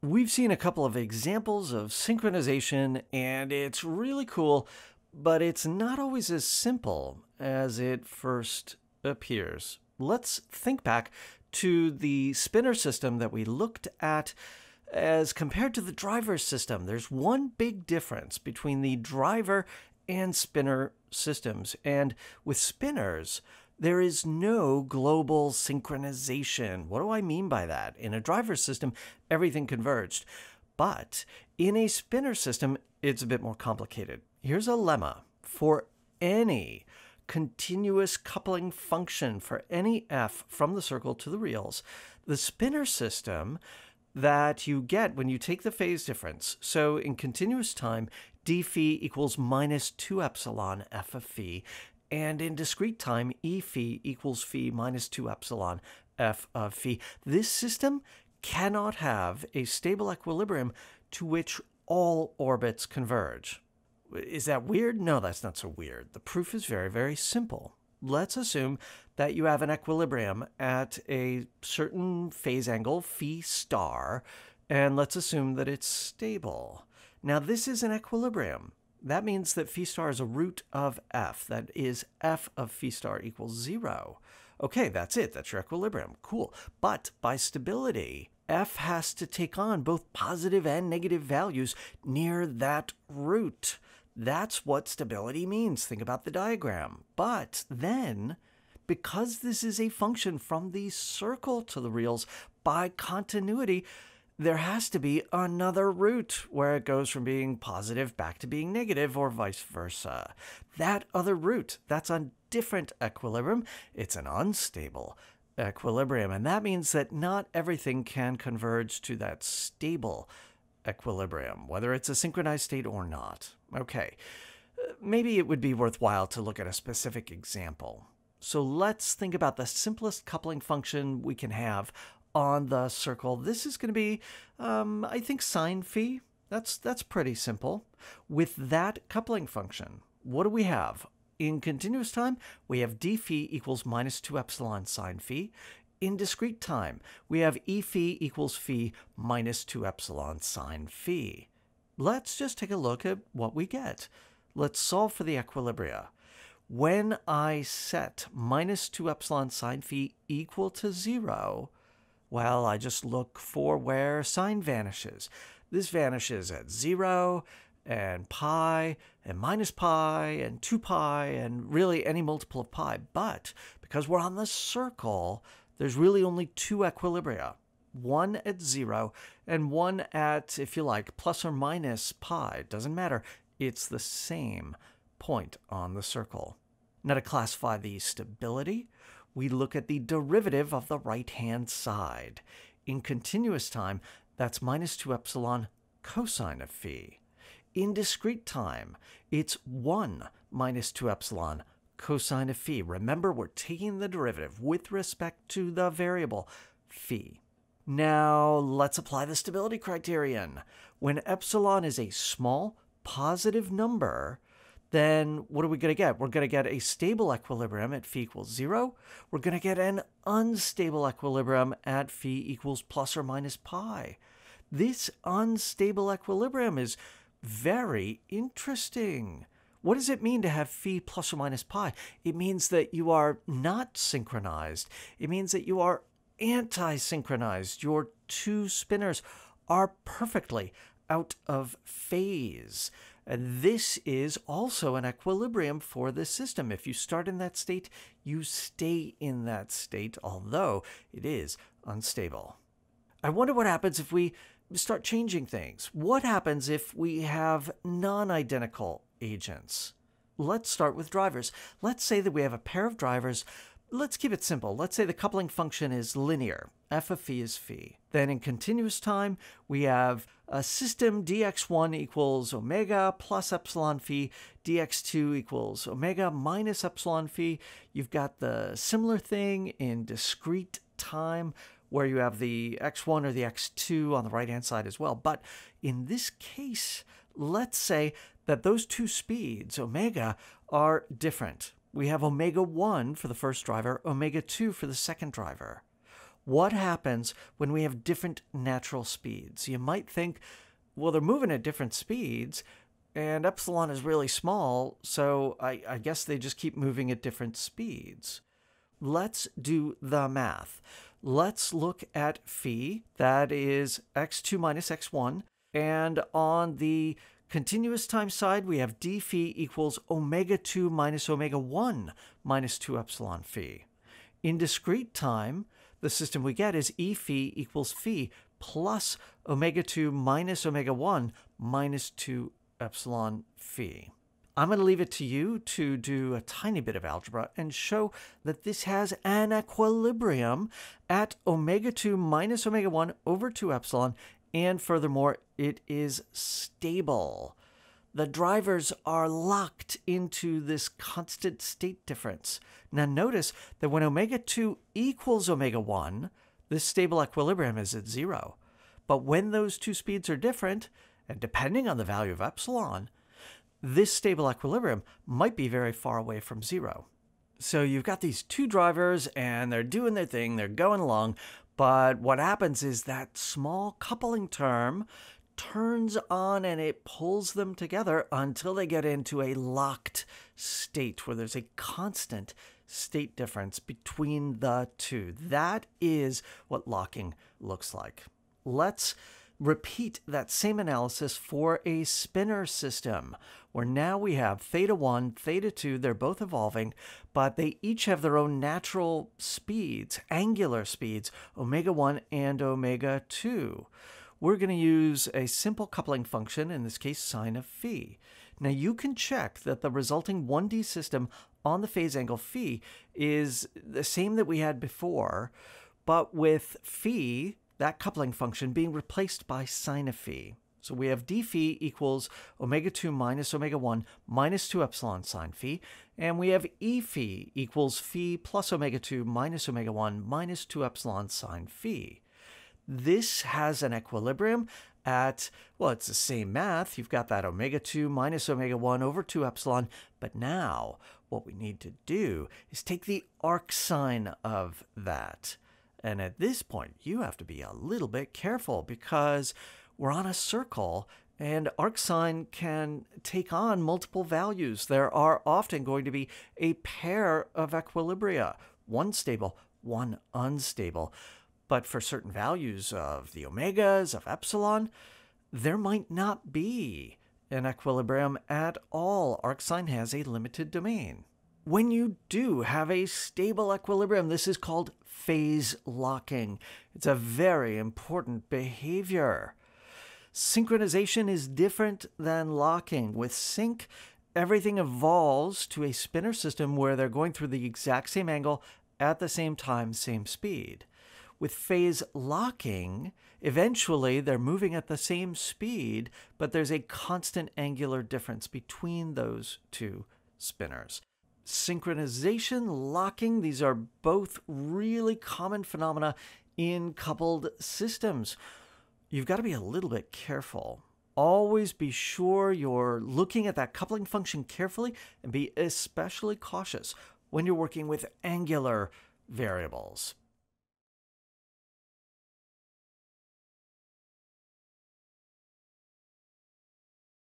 We've seen a couple of examples of synchronization, and it's really cool, but it's not always as simple as it first appears. Let's think back to the spinner system that we looked at as compared to the driver system. There's one big difference between the driver and spinner systems. And with spinners, there is no global synchronization. What do I mean by that? In a driver system, everything converged. But in a spinner system, it's a bit more complicated. Here's a lemma for any continuous coupling function for any f from the circle to the reals. The spinner system that you get when you take the phase difference. So in continuous time, d phi equals minus 2 epsilon f of phi, and in discrete time, e phi equals phi minus 2 epsilon f of phi. This system cannot have a stable equilibrium to which all orbits converge. Is that weird? No, that's not so weird. The proof is very, very simple. Let's assume that you have an equilibrium at a certain phase angle, phi star, and let's assume that it's stable. Now, this is an equilibrium. That means that phi star is a root of f. That is f of phi star equals zero. Okay, that's it. That's your equilibrium. Cool. But by stability, f has to take on both positive and negative values near that root. That's what stability means. Think about the diagram. But then, because this is a function from the circle to the reals by continuity, there has to be another root where it goes from being positive back to being negative or vice versa. That other root, that's a different equilibrium. It's an unstable equilibrium. And that means that not everything can converge to that stable equilibrium, whether it's a synchronized state or not. Okay, maybe it would be worthwhile to look at a specific example. So let's think about the simplest coupling function we can have on the circle. This is going to be, um, I think, sine phi. That's, that's pretty simple. With that coupling function, what do we have? In continuous time, we have d phi equals minus 2 epsilon sine phi. In discrete time, we have e phi equals phi minus 2 epsilon sine phi. Let's just take a look at what we get. Let's solve for the equilibria. When I set minus 2 epsilon sine phi equal to 0, well, I just look for where sine vanishes. This vanishes at 0 and pi and minus pi and 2 pi and really any multiple of pi. But because we're on the circle, there's really only two equilibria one at zero and one at, if you like, plus or minus pi. Doesn't matter. It's the same point on the circle. Now, to classify the stability, we look at the derivative of the right hand side. In continuous time, that's minus 2 epsilon cosine of phi. In discrete time, it's 1 minus 2 epsilon cosine of phi. Remember, we're taking the derivative with respect to the variable phi. Now, let's apply the stability criterion. When epsilon is a small positive number, then what are we going to get? We're going to get a stable equilibrium at phi equals zero. We're going to get an unstable equilibrium at phi equals plus or minus pi. This unstable equilibrium is very interesting. What does it mean to have phi plus or minus pi? It means that you are not synchronized. It means that you are anti synchronized. Your two spinners are perfectly out of phase. And this is also an equilibrium for the system. If you start in that state, you stay in that state, although it is unstable. I wonder what happens if we start changing things. What happens if we have non identical agents? Let's start with drivers. Let's say that we have a pair of drivers Let's keep it simple. Let's say the coupling function is linear. f of phi is phi. Then in continuous time, we have a system dx1 equals omega plus epsilon phi, dx2 equals omega minus epsilon phi. You've got the similar thing in discrete time where you have the x1 or the x2 on the right hand side as well. But in this case, let's say that those two speeds, omega, are different we have omega 1 for the first driver, omega 2 for the second driver. what happens when we have different natural speeds. You might think, well, they're moving at different speeds, and epsilon is really small, so I, I guess they just keep moving at different speeds. Let's do the math. Let's look at phi, that is x2 minus x1, and on the continuous time side, we have d phi equals omega 2 minus omega 1 minus 2 epsilon phi. In discrete time, the system we get is E phi equals phi plus omega 2 minus omega 1 minus 2 epsilon phi. I'm going to leave it to you to do a tiny bit of algebra and show that this has an equilibrium at omega 2 minus omega 1 over 2 epsilon, and furthermore, it is stable. The drivers are locked into this constant state difference. Now, notice that when omega 2 equals omega 1, this stable equilibrium is at zero. But when those two speeds are different, and depending on the value of epsilon, this stable equilibrium might be very far away from zero. So you've got these two drivers and they're doing their thing, they're going along, but what happens is that small coupling term turns on and it pulls them together until they get into a locked state where there's a constant state difference between the two. That is what locking looks like. Let's repeat that same analysis for a spinner system, where now we have theta 1, theta 2, they're both evolving, but they each have their own natural speeds, angular speeds, omega 1 and omega 2. We're going to use a simple coupling function, in this case sine of phi. Now you can check that the resulting 1D system on the phase angle phi is the same that we had before, but with phi, that coupling function being replaced by sine of phi. So we have d phi equals omega 2 minus omega 1 minus 2 epsilon sine phi, and we have e phi equals phi plus omega 2 minus omega 1 minus 2 epsilon sine phi. This has an equilibrium at, well, it's the same math. You've got that omega 2 minus omega 1 over 2 epsilon, but now what we need to do is take the arcsine of that. And at this point, you have to be a little bit careful because we're on a circle and arcsine can take on multiple values. There are often going to be a pair of equilibria, one stable, one unstable. But for certain values of the omegas, of epsilon, there might not be an equilibrium at all. Arcsine has a limited domain. When you do have a stable equilibrium, this is called phase locking. It's a very important behavior. Synchronization is different than locking. With sync, everything evolves to a spinner system where they're going through the exact same angle at the same time, same speed. With phase locking, eventually they're moving at the same speed, but there's a constant angular difference between those two spinners synchronization, locking, these are both really common phenomena in coupled systems. You've got to be a little bit careful. Always be sure you're looking at that coupling function carefully and be especially cautious when you're working with angular variables.